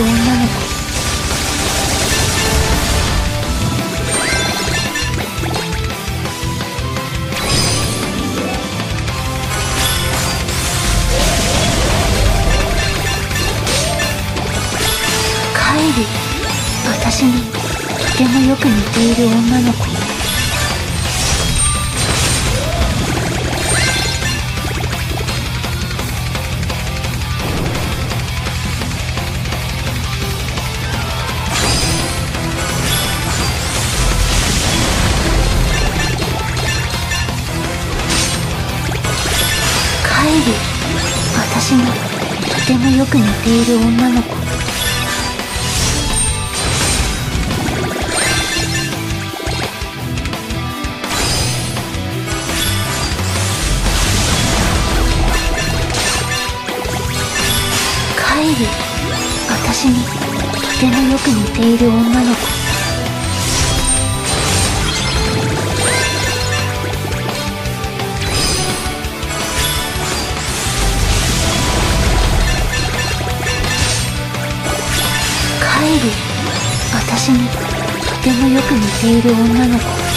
女の子。私にとてもよく似ている女の子。カイリ私にとてもよく似ている女の子。カイリ私にとてもよく似ている女の子。入る私にとてもよく似ている女の子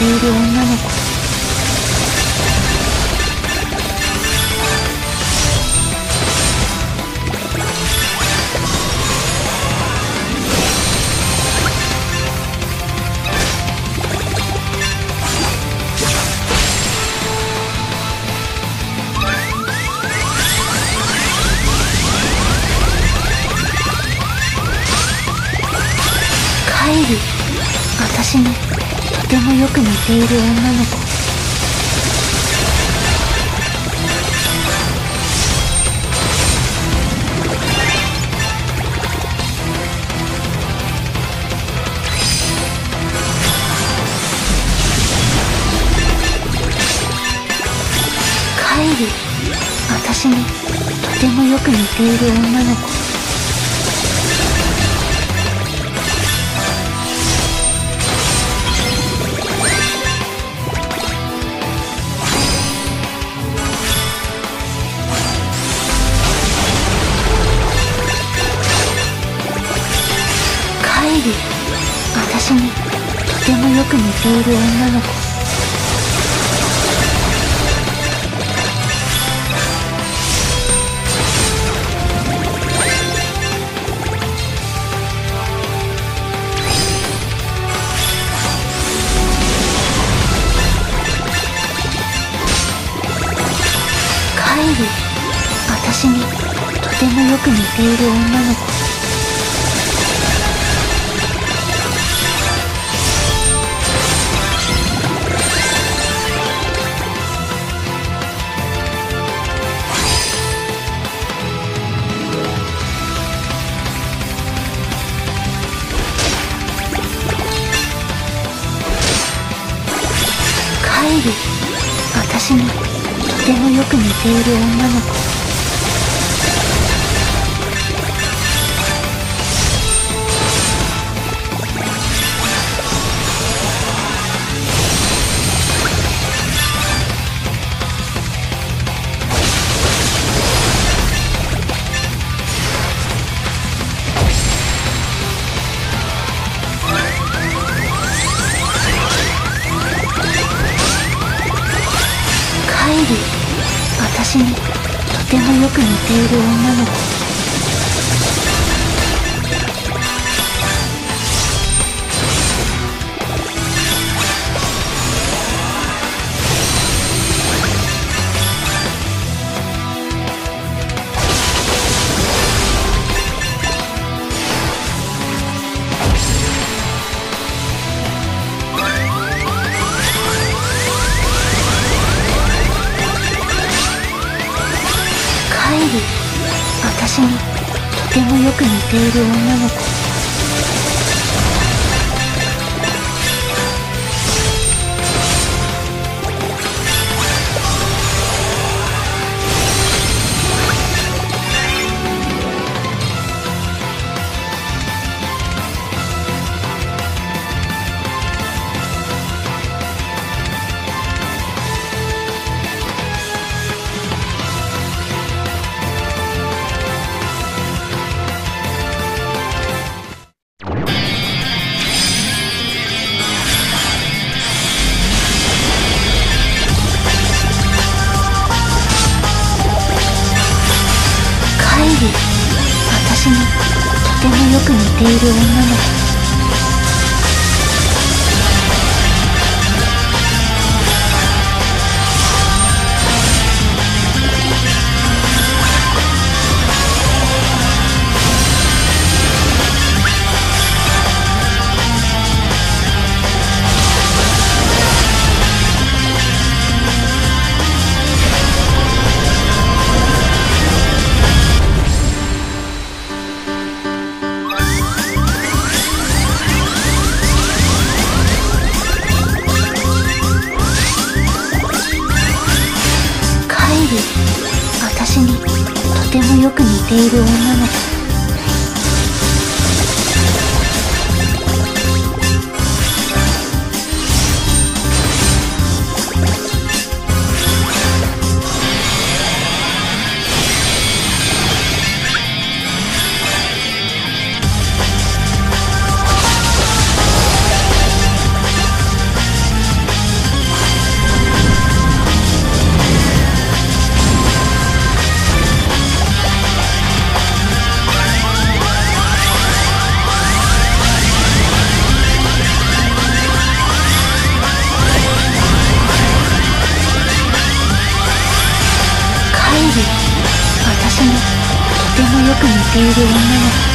ている。女の子カイリ私にとてもよく似ている女の子。カイリ私にとてもよく似ている女の子。ている女の子。私にとてもよく似ている女の子。く似ている女の子。カイリ私にとてもよく似ている女の子。く似ている女の子。私にとてもよく似ている女の子。ている女の子。もよく似ている女の子。